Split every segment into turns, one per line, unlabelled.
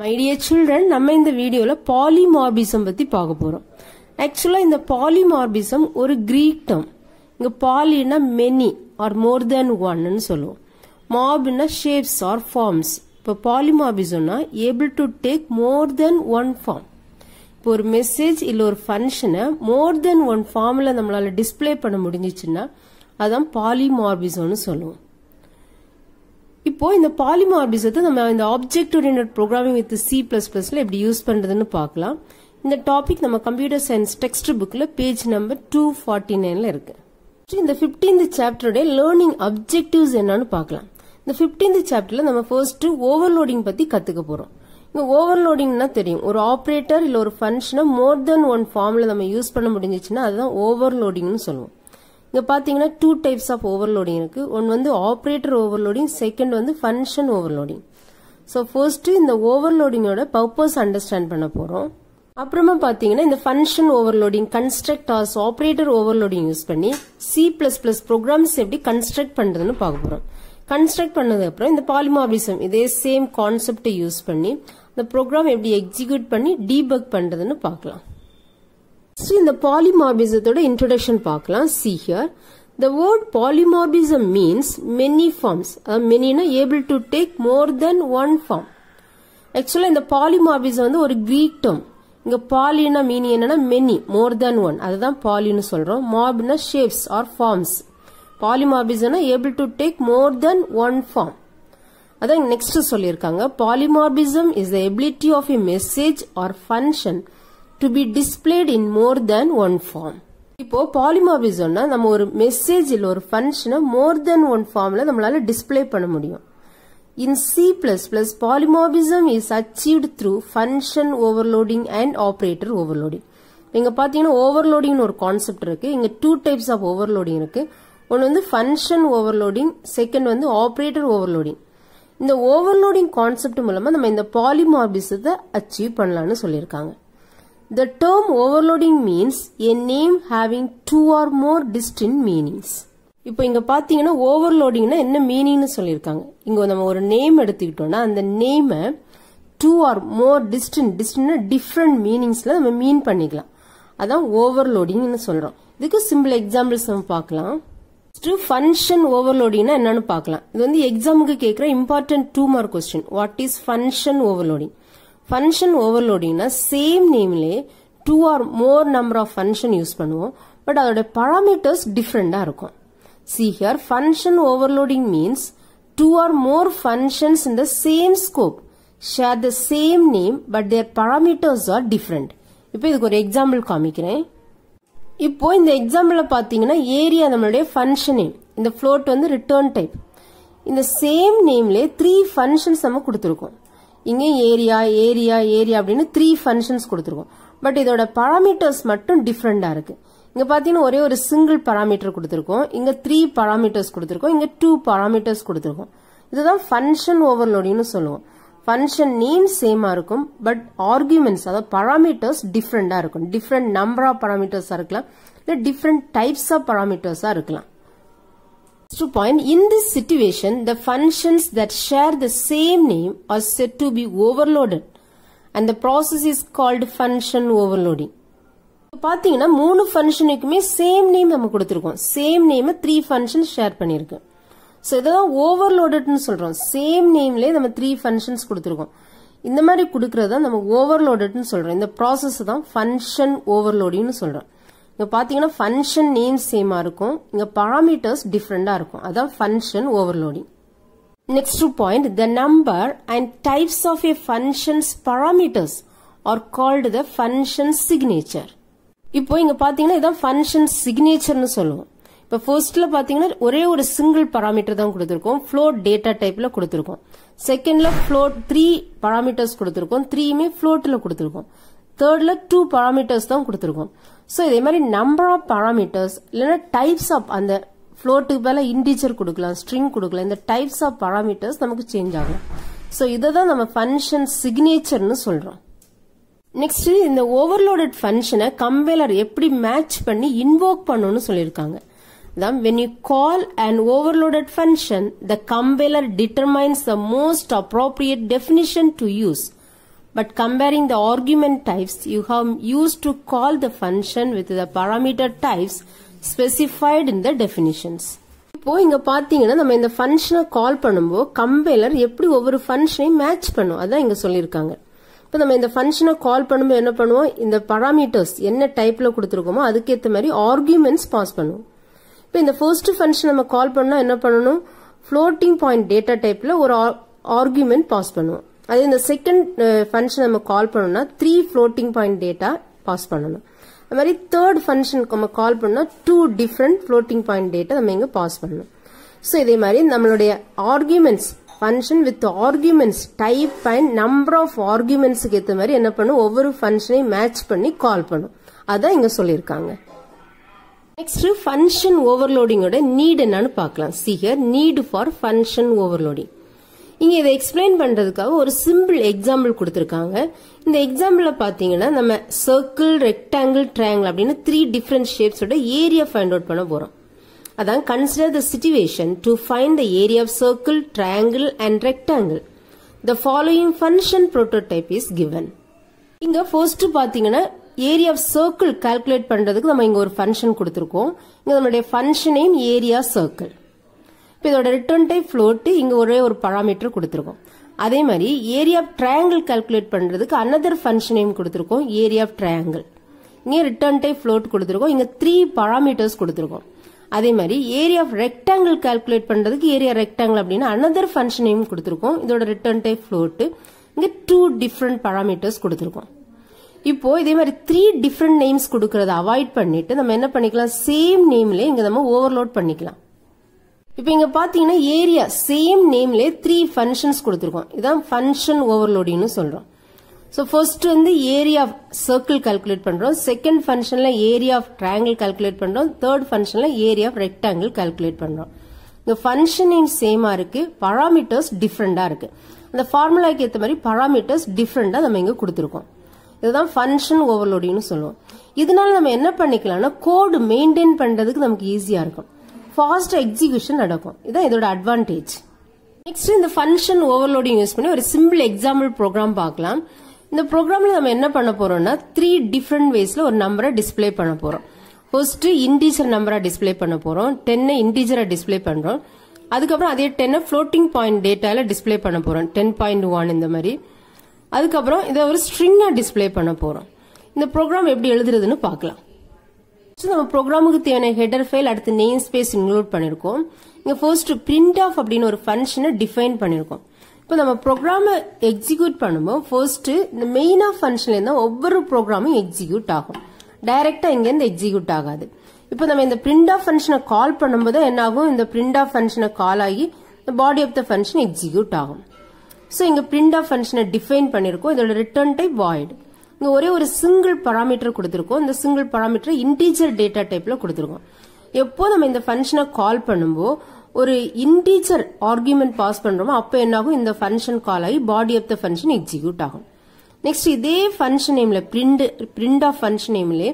My dear children நம்ம இந்த வீடியோல பாலிமார்பிசம் பத்தி பார்க்க போறோம். ஆக்சுவலா இந்த பாலிமார்பிசம் ஒரு கிரீக் டேர்ம் இங்க பாலினா மெனி ஆர் மோர் தென் ஒன்னு சொல்லுவோம். மார்ப்னா ஷேப்ஸ் ஆர் ஃபார்ம்ஸ் இப்போ பாலிமார்பிசம்னா able to take more than one form இப்போ ஒரு மெசேஜ் இல்ல ஒரு ஃபங்க்ஷனை மோர் தென் ஒன் ஃபார்ம்ல நம்மளால டிஸ்ப்ளே பண்ண முடிஞ்சிச்சுன்னா அதான் பாலிமார்பிசம்னு சொல்லுவோம். இப்போ இந்த பாலிமார்பிசத்தை நம்ம இந்த object oriented programming with C plus பிளஸ்ல எப்படி யூஸ் பண்றதுன்னு பார்க்கலாம். இந்த டாபிக் நம்ம கம்ப்யூட்டர் சயின்ஸ் டெக்ஸ்ட் புக்ல பேஜ் நம்பர் டூ ஃபார்ட்டி நைன்ல இருக்கு. இந்த பிப்டீன்த் சாப்டருடைய லேர்னிங் அப்ஜெக்டிவ்ஸ் என்னன்னு பார்க்கலாம். இந்த பிப்டீன்த் சாப்டர்ல நம்ம ஃபர்ஸ்ட் ஓவர்லோடிங் பத்தி கத்துக்க போறோம். இங்க ஓவர்லோடிங்னா தெரியும். ஒரு ஆப்ரேட்டர் இல்ல ஒரு ஃபங்க்ஷனை மோர் தென் ஒன் ஃபார்ம்ல நம்ம யூஸ் பண்ண முடிஞ்சிச்சுன்னா அதுதான் ஓவர்லோடிங்னு சொல்லுவோம். இங்க பாத்தீங்கன்னா டூ டைப்ஸ் ஆஃப் ஓவர்லோடிங் இருக்கு. ஒன் வந்து ஆப்ரேட்டர் ஓவர்லோடிங் செகண்ட் வந்து ஃபங்க்ஷன் ஓவர்லோடிங் ஸோ ஃபர்ஸ்ட் இந்த ஓவர்லோடிங்கோட பர்பஸ் அண்டர்ஸ்டாண்ட் பண்ண போறோம். அப்புறமா பாத்தீங்கன்னா இந்த function overloading constructors operator overloading use பண்ணி சி பிளஸ் பிளஸ் ப்ரோக்ராம்ஸ் எப்படி கன்ஸ்ட்ரக்ட் பண்றதுன்னு பார்க்க போறோம். கன்ஸ்ட்ரக்ட் பண்ணதுக்கப்புறம் இந்த பாலிமாபிசம் இதே சேம் கான்செப்டை யூஸ் பண்ணி இந்த ப்ரோக்ராம் எப்படி எக்ஸிக்யூட் பண்ணி டீபக் பண்றதுன்னு பார்க்கலாம். இந்த பாலிமார்பிசத்தோட இன்ட்ரோடக்ஷன் பார்க்கலாம். See here the word polymorphism means many forms மெனினா able to take more than one form actually இந்த பாலிமார்பிசம் வந்து ஒரு கிரீக் டேர்ம் இங்க பாலினா மீனிங் என்னன்னா மெனி மோர் தென் ஒன் அதுதான் பாலின்னு சொல்றோம். மார்ப்னா shapes or forms பாலிமார்பிசம்னா able to take more than one form அதான் நெக்ஸ்ட் சொல்லியிருக்காங்க. Polymorphism is the ability of a message or function to be displayed in more than one form இப்போ பாலிமாபிசம்னா நம்ம ஒரு மெசேஜ் இல்லை ஒரு ஃபங்க்ஷனை மோர் தென் ஒன் ஃபார்ம்ல நம்மளால டிஸ்பிளே பண்ண முடியும். In C plus plus polymorphism is achieved through function overloading and operator overloading இங்க பாத்தீங்கன்னா ஓவர்லோடிங்னு ஒரு கான்செப்ட் இருக்கு. இங்க டூ டைப்ஸ் ஆஃப் ஓவர்லோடிங் இருக்கு. ஒன்று வந்து ஃபங்க்ஷன் ஓவர்லோடிங் செகண்ட் வந்து ஆப்ரேட்டர் ஓவர்லோடிங் இந்த ஓவர்லோடிங் கான்செப்ட் மூலமா நம்ம இந்த பாலிமார்பிசத்தை அச்சீவ் பண்ணலாம்னு சொல்லியிருக்காங்க. The term overloading means a name having two or more distinct meanings. இப்போ இங்க பாத்தீங்கன்னா ஓவர்லோடிங்னா என்ன மீனிங்னு சொல்லியிருக்காங்க. இங்க நம்ம ஒரு நேம் எடுத்துக்கிட்டோம்னா அந்த நேமை டூ ஆர் மோர் டிஸ்டன்ட் டிஸ்டன்ட்னா டிஃப்ரெண்ட் மீனிங்ஸ்ல நம்ம மீன் பண்ணிக்கலாம். அதான் ஓவர்லோடிங்னு சொல்றோம். இதுக்கு சிம்பிள் எக்ஸாம்பிள்ஸ் நம்ம பார்க்கலாம். ஃபங்க்ஷன் ஓவர்லோடிங்னா என்னன்னு பார்க்கலாம். இது வந்து எக்ஸாமுக்கு கேட்கிற important two mark question what is function overloading function ஓவர்லோடிங்னா same நேம்லே two or more number of function use பண்ணுவோம். பட் அதோட பராமீட்டர்ஸ் டிஃப்ரெண்டா இருக்கும். See here function overloading means two or more functions in the same scope share the same name but their parameters are different இப்போ இதுக்கு ஒரு example காமிக்கிறேன். இப்போ இந்த எக்ஸாம்பிளில் பார்த்தீங்கன்னா ஏரியா நம்மளுடைய ஃபங்க்ஷன் நேம் இந்த ஃப்ளோட் வந்து ரிட்டர்ன் டைப் இந்த சேம் நேம்ல த்ரீ ஃபங்க்ஷன்ஸ் நம்ம கொடுத்துருக்கோம். இங்கே ஏரியா ஏரியா ஏரியா அப்படின்னு த்ரீ ஃபங்க்ஷன்ஸ் கொடுத்துருக்கோம். பட் இதோட பராமீட்டர்ஸ் மட்டும் டிஃப்ரெண்டாக இருக்கு. இங்க பாத்தீங்கன்னா ஒரே ஒரு சிங்கிள் பராமீட்டர் கொடுத்துருக்கோம். இங்க த்ரீ பராமீட்டர்ஸ் கொடுத்துருக்கோம். இங்க டூ பராமீட்டர்ஸ் கொடுத்துருக்கோம். இதுதான் ஃபங்க்ஷன் ஓவர்லோடிங்னு சொல்லுவோம். ஃபங்க்ஷன் நேம் சேமா இருக்கும். பட் ஆர்குமெண்ட்ஸ் அதாவது பராமீட்டர்ஸ் டிஃப்ரெண்டா இருக்கும். டிஃப்ரெண்ட் நம்பர் ஆஃப் பராமீட்டர்ஸா இருக்கலாம். இல்ல டிஃப்ரெண்ட் டைப்ஸ் ஆஃப் பராமீட்டர்ஸா இருக்கலாம். To point in this situation the functions that share the same name are said to be overloaded. And the process is called function overloading. பாத்தீங்கன்னா மூணு ஃபங்க்ஷனுக்குமே same name நம்ம கொடுத்துருக்கோம். Same name three function share பண்ணியிருக்கோம் so இதெல்லாம் ஓவர்லோடட்னு சொல்றோம். Same நேம்லேயே நம்ம three functions கொடுத்துருக்கோம். இந்த மாதிரி கொடுக்கறத நம்ம ஓவர்லோடட்னு சொல்றோம். இந்த ப்ராசஸ் தான் ஃபங்க்ஷன் ஓவர்லோடிங்னு சொல்றோம். இங்க பாத்தீங்கன்னா ஃபங்க்ஷன் நேம் சேமா இருக்கும். இங்க பாராமீட்டர்ஸ் டிஃப்ரெண்டா இருக்கும். அதான் function overloading next point the number and types of a functions parameters are called the function signature இப்போ இங்க பாத்தீங்கன்னா இதான் ஃபங்க்ஷன் சிக்னேச்சர்னு சொல்லுவோம். இப்போ ஃபர்ஸ்ட்ல பாத்தீங்கன்னா ஒரே ஒரு சிங்கிள் பராமீட்டர் தான் கொடுத்துருக்கோம். ஃப்ளோட் டேட்டா டைப்ல கொடுத்துருக்கோம். செகண்ட்ல ஃப்ளோட் த்ரீ பராமீட்டர்ஸ் கொடுத்துருக்கோம். த்ரீயுமே ஃப்ளோட்டில் கொடுத்துருக்கோம். தேர்ட்ல டூ பராமீட்டர்ஸ் தான் கொடுத்துருக்கோம். ஸோ இதே மாதிரி நம்பர் ஆஃப் பாராமீட்டர்ஸ் இல்லைன்னா டைப்ஸ் ஆஃப் அந்த ஃப்ளோட்டுக்கு மேலே இன்டீஜர் கொடுக்கலாம் ஸ்ட்ரிங் கொடுக்கலாம். இந்த டைப்ஸ் ஆஃப் பராமீட்டர்ஸ் நமக்கு சேஞ்ச் ஆகும். ஸோ இதை தான் நம்ம ஃபங்க்ஷன் சிக்னேச்சர்னு சொல்கிறோம் நெக்ஸ்ட் இந்த ஓவர்லோடட் ஃபங்க்ஷனை கம்பைலர் எப்படி மேட்ச் பண்ணி இன்வோக் பண்ணணும்னு சொல்லியிருக்காங்க. Then when you call an overloaded function, the compiler determines the most appropriate definition to use. But comparing the argument types you have used to call the function with the parameter types specified in the definitions. இப்போ இங்க பாத்தீங்கன்னா நம்ம இந்த ஃபங்க்ஷனை கால் பண்ணும்போது compiler எப்படி ஒவ்வொரு ஃபங்க்ஷனையும் match பண்ணும்? அதான் இங்க சொல்லியிருக்காங்க. இப்போ நம்ம இந்த ஃபங்க்ஷனை கால் பண்ணும்போது என்ன பண்ணுவோம்? இந்த பராமீட்டர்ஸ் என்ன டைப்ல கொடுத்துருக்கோமோ அதுக்கேற்ற மாதிரி ஆர்குமெண்ட்ஸ் பாஸ் பண்ணுவோம். இப்போ இந்த ஃபர்ஸ்ட் ஃபங்க்ஷன் நம்ம கால் பண்ணா என்ன பண்ணணும்? ஃப்ளோட்டிங் பாயிண்ட் டேட்டா டைப்ல ஒரு ஆர்குமெண்ட் பாஸ் பண்ணுவோம். அதே இந்த செகண்ட் ஃபங்க்ஷன் uh, நம்ம கால் பண்ணோம்னா three floating point data pass பண்ணணும். அது மாதிரி தேர்ட் ஃபங்க்ஷனுக்கு நம்ம கால் பண்ணோம்னா two different floating point data நம்ம இங்கே பாஸ் பண்ணணும். ஸோ இதே மாதிரி நம்மளுடைய arguments function with arguments type and number of ஆர்கியூமெண்ட்ஸுக்கு ஏற்ற மாதிரி என்ன பண்ணும்? ஒவ்வொரு ஃபங்க்ஷனையும் மேட்ச் பண்ணி கால் பண்ணும். அதான் இங்கே சொல்லியிருக்காங்க. நெக்ஸ்ட் ஃபங்க்ஷன் ஓவர்லோடிங்கோட நீட் என்னன்னு பார்க்கலாம். See here need for function overloading இங்க இதை எக்ஸ்பிளைன் பண்றதுக்காக ஒரு சிம்பிள் எக்ஸாம்பிள் கொடுத்துருக்காங்க. இந்த எக்ஸாம்பிளில் பாத்தீங்கன்னா நம்ம சர்க்கிள் ரெக்டாங்கிள் ட்ரையாங்கிள் அப்படின்னு த்ரீ டிஃப்ரெண்ட் ஷேப்ஸோட ஏரியா ஃபைண்ட் அவுட் பண்ண போறோம். அதான் consider the situation to find the area of circle triangle and rectangle the following function prototype is given இங்க ஃபர்ஸ்ட் பாத்தீங்கன்னா ஏரியா ஆஃப் சர்க்கிள் கால்குலேட் பண்றதுக்கு நம்ம இங்க ஒரு ஃபங்க்ஷன் கொடுத்துருக்கோம். இங்க நம்மளுடைய ஃபங்க்ஷன் நேம் ஏரியா சர்க்கிள் இப்போ இதோட ரிட்டர்ன் டைப் ஃப்ளோட்டு இங்கே ஒரே ஒரு பராமீட்டர் கொடுத்துருக்கோம். அதே மாதிரி ஏரியா ஆஃப் ட்ரையாங்கிள் கால்குலேட் பண்ணுறதுக்கு அனதர் ஃபங்க்ஷன் நேம் கொடுத்துருக்கோம் ஏரியா ஆஃப் ட்ரையாங்கிள் இங்கே ரிட்டர்ன் டைப் ஃப்ளோட் கொடுத்துருக்கோம் இங்கே த்ரீ பராமீட்டர்ஸ் கொடுத்துருக்கோம். அதே மாதிரி ஏரியா ஆஃப் ரெக்டாங்கிள் கால்குலேட் பண்ணுறதுக்கு ஏரியா ரெக்டாங்கிள் அப்படின்னு அனதர் ஃபங்க்ஷன் நேம் கொடுத்துருக்கோம் இதோட ரிட்டர்ன் டைப் ஃப்ளோட்டு இங்கே டூ டிஃப்ரெண்ட் பராமீட்டர்ஸ் கொடுத்துருக்கோம். இப்போ இதே மாதிரி த்ரீ டிஃப்ரெண்ட் நேம்ஸ் கொடுக்கறத அவாய்ட் பண்ணிட்டு நம்ம என்ன பண்ணிக்கலாம் சேம் நேம்ல இங்க நம்ம ஓவர்லோட் பண்ணிக்கலாம். இப்போ இங்கே பார்த்தீங்கன்னா ஏரியா சேம் நேம்ல த்ரீ ஃபங்க்ஷன்ஸ் கொடுத்துருக்கோம். இதான் ஃபங்க்ஷன் ஓவர்லோடிங்னு சொல்கிறோம் ஸோ ஃபர்ஸ்ட் வந்து ஏரியா ஆஃப் சர்க்கிள் கால்குலேட் பண்ணுறோம் செகண்ட் ஃபங்க்ஷனில் ஏரியா ஆஃப் ட்ரையாங்கிள் கால்குலேட் பண்ணுறோம் தேர்ட் ஃபங்க்ஷனில் ஏரியா ஆஃப் ரெக்டாங்கிள் கால்குலேட் பண்ணுறோம் இந்த ஃபங்க்ஷன் நேம் சேமாக இருக்குது பராமீட்டர்ஸ் டிஃப்ரெண்ட்டாக இருக்குது அந்த ஃபார்முலாக்கு ஏற்ற மாதிரி பராமீட்டர்ஸ் டிஃப்ரெண்ட்டாக நம்ம இங்கே கொடுத்துருக்கோம். இதுதான் ஃபங்க்ஷன் ஓவர்லோடிங்னு சொல்லுவோம். இதனால நம்ம என்ன பண்ணிக்கலாம்னா கோடு மெயின்டைன் பண்ணுறதுக்கு நமக்கு ஈஸியாக இருக்கும். ஃபாஸ்ட் எக்ஸிகியூஷன் நடக்கும். இதுதான் இதோட அட்வான்டேஜ் நெக்ஸ்ட் இந்த ஃபங்க்ஷன் ஓவர்லோடிங் யூஸ் பண்ணி ஒரு சிம்பிள் எக்ஸாம்பிள் ப்ரோக்ராம் பார்க்கலாம். இந்த ப்ரோக்ராம்ல நம்ம என்ன பண்ண போறோம்னா த்ரீ டிஃப்ரெண்ட் வேஸ்ல ஒரு நம்பரை டிஸ்ப்ளே பண்ண போறோம். ஃபர்ஸ்ட் இன்டீஜர் நம்பரா டிஸ்ப்ளே பண்ண போறோம். டென்னை இன்டீஜரா டிஸ்ப்ளே பண்றோம். அதுக்கப்புறம் அதே டென்னை ஃப்ளோட்டிங் பாயிண்ட் டேட்டால டிஸ்ப்ளே பண்ண போறோம். டென் பாயிண்ட் ஒன் இந்த மாதிரி. அதுக்கப்புறம் இதை ஒரு ஸ்ட்ரிங்கா டிஸ்ப்ளே பண்ண போறோம். இந்த ப்ரோக்ராம் எப்படி எழுதுறதுன்னு பார்க்கலாம். ஸோ நம்ம ப்ரோக்ராமுக்கு தேவையான ஹெடர் ஃபைல் அடுத்து நேம் ஸ்பேஸ் இன்க்ளூட் பண்ணியிருக்கோம் இங்கே ஃபர்ஸ்ட் பிரிண்ட் ஆஃப் அப்படின்னு ஒரு ஃபங்க்ஷனை டிஃபைன் பண்ணியிருக்கோம் இப்போ நம்ம ப்ரோக்ராமை எக்ஸிக்யூட் பண்ணும்போது ஃபர்ஸ்ட்டு இந்த மெயின் ஆஃப் ஃபங்க்ஷன்ல ஒவ்வொரு ப்ரோக்ராமும் எக்ஸிக்யூட் ஆகும். டைரெக்டாக இங்கேருந்து எக்ஸிக்யூட் ஆகாது. இப்போ நம்ம இந்த பிரிண்ட் ஆஃப் ஃபங்க்ஷனை கால் பண்ணும்போது என்ன ஆகும்? இந்த பிரிண்ட் ஆஃப் ஃபங்க்ஷனை கால் ஆகி இந்த body of the function execute ஆகும். ஸோ இங்கே பிரிண்ட் ஆஃப் ஃபங்க்ஷனை டிஃபைன் பண்ணியிருக்கோம் இதோட ரிட்டர்ன் டைப் வாய்டு இங்க ஒரே ஒரு சிங்கிள் பராமீட்டர் கொடுத்திருக்கோம். இந்த சிங்கிள் பராமீட்டர் இன்டீஜர் டேட்டா டைப்ல கொடுத்திருக்கோம். எப்போ நம்ம இந்த ஃபங்க்ஷனை கால் பண்ணும்போது ஒரு இன்டீஜர் ஆர்குமெண்ட் பாஸ் பண்றோமோ அப்போ என்ன ஆகும் இந்த ஃபங்க்ஷன் கால் ஆகி body of the function execute ஆகும். நெக்ஸ்ட் இதே ஃபங்க்ஷன் நேம்ல பிரிண்ட் பிரிண்ட் ஆஃப் ஃபங்க்ஷன் நேம்லே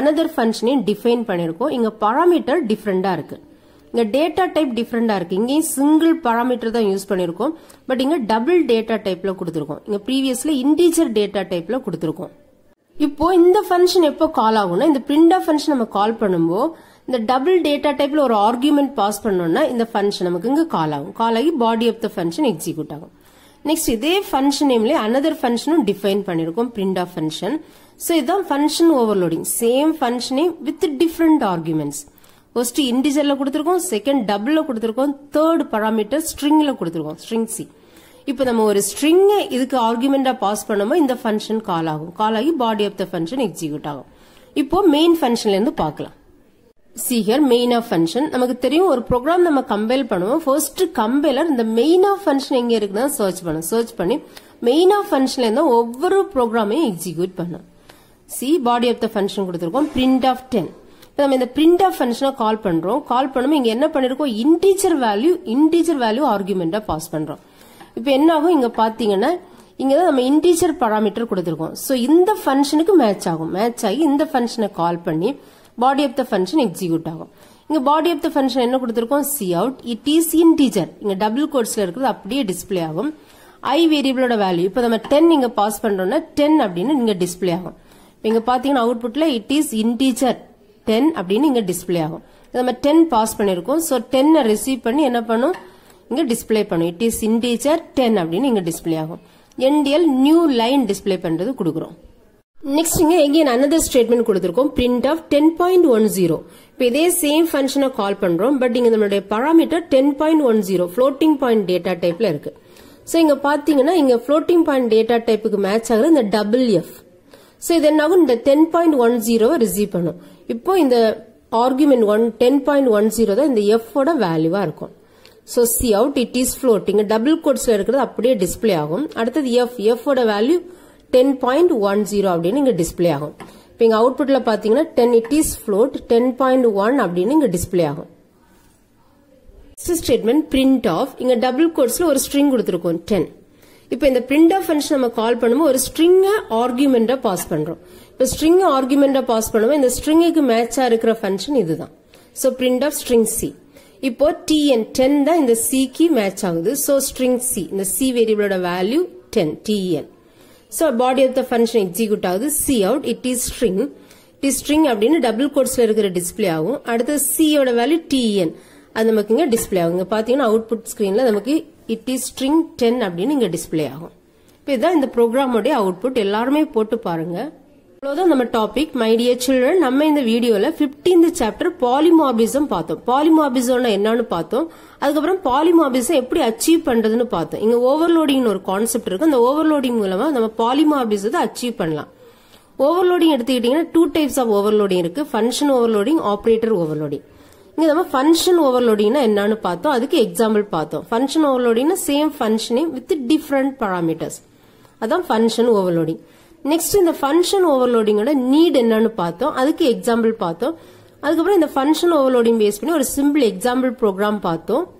அனதர் ஃபங்க்ஷனையும் டிஃபைன் பண்ணிருக்கோம். இங்க பராமீட்டர் டிஃப்ரெண்டா இருக்கு. இங்க டேட்டா டைப் டிஃப்ரெண்டா இருக்கு. இங்கேயும் சிங்கிள் பராமீட்டர் தான் யூஸ் பண்ணிருக்கோம். பட் இங்க டபுள் டேட்டா டைப்ல கொடுத்துருக்கோம். இங்க ப்ரீவியஸ்ல இன்டீஜர் டேட்டா டைப்ல கொடுத்துருக்கோம். இப்போ இந்த ஃபங்க்ஷன் எப்போ கால் ஆகும்னா இந்த பிரிண்ட் ஆஃப் ஃபங்க்ஷன் நம்ம கால் பண்ணும்போது இந்த டபுள் டேட்டா டைப்ல ஒரு ஆர்குமெண்ட் பாஸ் பண்ணோம்னா இந்த ஃபங்க்ஷன் நமக்கு இங்க கால் ஆகும். கால் ஆகி body of the function execute ஆகும். நெக்ஸ்ட் இதே ஃபங்க்ஷன் நேம்ல அனதர் ஃபங்க்ஷனும் டிஃபைன் பண்ணிருக்கோம் பிரிண்ட் ஆஃப் ஃபங்க்ஷன் ஸோ இதுதான் ஃபங்க்ஷன் ஓவர்லோடிங் சேம் ஃபங்க்ஷனே வித் டிஃப்ரெண்ட் ஆர்குமெண்ட்ஸ் ஃபர்ஸ்ட் இன்டிஜர்ல கொடுத்துருக்கோம் செகண்ட் டபுள்ல கொடுத்துருக்கோம் தேர்ட் பராமீட்டர் ஸ்ட்ரிங்ல கொடுத்துருக்கோம் ஸ்ட்ரிங் சி இப்போ நம்ம ஒரு ஸ்ட்ரிங்கை இதுக்கு ஆர்குமெண்டா பாஸ் பண்ணோமோ இந்த ஃபங்க்ஷன் கால் ஆகும். கால் ஆகி body of the function execute ஆகும். இப்போ மெயின் ஃபங்க்ஷன்ல இருந்து பார்க்கலாம். சிஹர் மெயின் ஆஃப் ஃபங்க்ஷன் நமக்கு தெரியும் ஒரு ப்ரோக்ராம் நம்ம கம்பைல் பண்ணுவோம். ஃபர்ஸ்ட் கம்பைலர் இந்த மெயின் ஆஃப் ஃபங்க்ஷன் எங்க இருக்குன்னா சர்ச் பண்ணும் சர்ச் பண்ணி மெயின் ஆஃப் ஃபங்க்ஷன்ல இருந்தா ஒவ்வொரு ப்ரோக்ராமையும் எக்ஸிக்யூட் பண்ணும் see body of the function கொடுத்துருக்கோம். பிரிண்ட் ஆஃப் டென் நம்ம இந்த பிரிண்ட் ஆஃப் ஃபங்க்ஷனை கால் பண்றோம். கால் பண்ணும்போது இங்க என்ன பண்ணிருக்கோம்? இன்டீஜர் வேல்யூ இன்டீஜர் வேல்யூ ஆர்குமெண்டா பாஸ் பண்றோம். இப்போ என்ன ஆகும்? இங்க பாத்தீங்கன்னா இங்க தான் நம்ம இன்டீஜர் பராமீட்டர் கொடுத்துருக்கோம். ஸோ இந்த ஃபங்க்ஷனுக்கு மேட்ச் ஆகும். மேட்ச் ஆகி இந்த ஃபங்க்ஷனை கால் பண்ணி body of the function execute ஆகும். இங்க பாடி ஆஃப் த ஃபங்க்ஷன் என்ன கொடுத்துருக்கோம்? C out it is integer இங்க டபுள் கோட்ஸ்ல இருக்கிறது அப்படியே டிஸ்ப்ளே ஆகும். ஐ வேரியபிளோட வேல்யூ இப்போ நம்ம டென் இங்க பாஸ் பண்றோம்னா டென் அப்படின்னு இங்க டிஸ்ப்ளே ஆகும். இங்கே இங்க பாத்தீங்கன்னா அவுட்புட்ல இட் இஸ் இன்டீஜர் டென் அப்படின்னு இங்க டிஸ்ப்ளே ஆகும். நம்ம டென் பாஸ் பண்ணிருக்கோம். ஸோ டென்னை ரிசீவ் பண்ணி என்ன பண்ணும்? இங்க டிஸ்பிளே பண்ணும். இட் இஸ் இன்டீஜர் டென் அப்படின்னு இங்க டிஸ்ப்ளே ஆகும். என்டிஎல் நியூ லைன் டிஸ்ப்ளே பண்றது கொடுக்குறோம். நெக்ஸ்ட் இங்க எங்கேன் அனதர் ஸ்டேட்மெண்ட் கொடுத்துருக்கோம். Print of ten point one zero இப்போ இதே சேம் ஃபங்க்ஷனை கால் பண்றோம். பட் இங்க நம்மளுடைய parameter ten point one zero floating point data டைப்ல இருக்கு. ஸோ இங்க பாத்தீங்கன்னா இங்க ஃப்ளோட்டிங் பாயிண்ட் டேட்டா டைப்புக்கு மேட்ச் ஆகுது. இந்த டபுள் எஃப் ஸோ இது என்னாகும்? இந்த டென் பாயிண்ட் ஒன் ஜீரோவை ரிசீவ் பண்ணும். இப்போ இந்த argument one ten point one zero தான் இந்த எஃபோட வேல்யூவா இருக்கும். So C out it is floating double கோட்ஸ்ல இருக்கிறது அப்படியே டிஸ்ப்ளே ஆகும். அடுத்தது F எஃபோட value ten point one zero அப்படின்னு இங்க டிஸ்ப்ளே ஆகும். இப்போ இங்க அவுட்புட்ல பாத்தீங்கன்னா ten it is float ten point one அப்படின்னு இங்க டிஸ்ப்ளே ஆகும். ஸ்டேட்மெண்ட் பிரிண்ட் ஆஃப் இங்க டபுள் கோட்ஸ்ல ஒரு ஸ்ட்ரிங் கொடுத்துருக்கோம் டென் இப்போ இந்த பிரிண்ட் ஆஃப் ஃபங்க்ஷன் நம்ம கால் பண்ணும்போது ஒரு ஸ்ட்ரிங்க ஆர்குமெண்டா பாஸ் பண்றோம். இப்போ ஸ்ட்ரிங் ஆர்குமெண்டா பாஸ் பண்ணுவோம் இந்த ஸ்ட்ரிங்குக்கு மேட்சா இருக்கிற ஃபங்க்ஷன் இதுதான். So print of string C இப்போ டிஎன் டென் தான் இந்த சிக்கு மேட்ச் ஆகுது. ஸோ ஸ்ட்ரிங் சி இந்த சி வேரியபிளோட value ten TN so body of the function execute ஆகுது. C out it is string it is string அப்படின்னு டபுள் கோட்ஸ்ல இருக்கிற டிஸ்பிளே ஆகும். அடுத்தது சியோட வேல்யூ டிஎன் அது நமக்கு இங்க டிஸ்பிளே ஆகும். இங்கே பார்த்தீங்கன்னா அவுட்புட் ஸ்கிரீன்ல நமக்கு இட் இஸ் ஸ்ட்ரிங் டென் அப்படின்னு இங்க டிஸ்பிளே ஆகும். இப்போ இதுதான் இந்த ப்ரோக்ராமோடைய அவுட்புட் எல்லாருமே போட்டு பாருங்க. அவ்வளவுதான் நம்ம டாபிக் மை டியர் சில்ட்ரன் நம்ம இந்த வீடியோல 15th சாப்டர் பாலிமார்பிசம் பார்த்தோம். பாலிமார்பிசம்னா என்னன்னு பார்த்தோம். அதுக்கப்புறம் பாலிமார்பிசம் எப்படி அச்சீவ் பண்றதுன்னு பார்த்தோம். இங்க ஓவர்லோடிங்னு ஒரு கான்செப்ட் இருக்கு. அந்த ஓவர்லோடிங் மூலமா நம்ம பாலிமார்பிசத்தை அச்சீவ் பண்ணலாம். ஓவர்லோடிங் எடுத்துக்கிட்டீங்கன்னா டூ டைப்ஸ் ஆஃப் ஓவர்லோடிங் இருக்கு. ஃபங்க்ஷன் ஓவர்லோடிங் ஆப்ரேட்டர் ஓவர்லோடிங் இங்க நம்ம ஃபங்க்ஷன் ஓவர்லோடிங்னா என்னன்னு பார்த்தோம். அதுக்கு எக்ஸாம்பிள் பார்த்தோம். ஃபங்க்ஷன் ஓவர்லோடிங்னா சேம் ஃபங்க்ஷனே வித் டிஃப்ரெண்ட் பாராமீட்டர்ஸ் அதான் ஃபங்க்ஷன் ஓவர்லோடிங் நெக்ஸ்ட் இந்த ஃபங்க்ஷன் ஓவர்லோடிங்கோட நீட் என்னன்னு பார்த்தோம். அதுக்கு எக்ஸாம்பிள் பார்த்தோம். அதுக்கப்புறம் இந்த ஃபங்க்ஷன் ஓவர்லோடிங் பேஸ் பண்ணி ஒரு சிம்பிள் எக்ஸாம்பிள் ப்ரோக்ராம் பார்த்தோம்.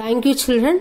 Thank you children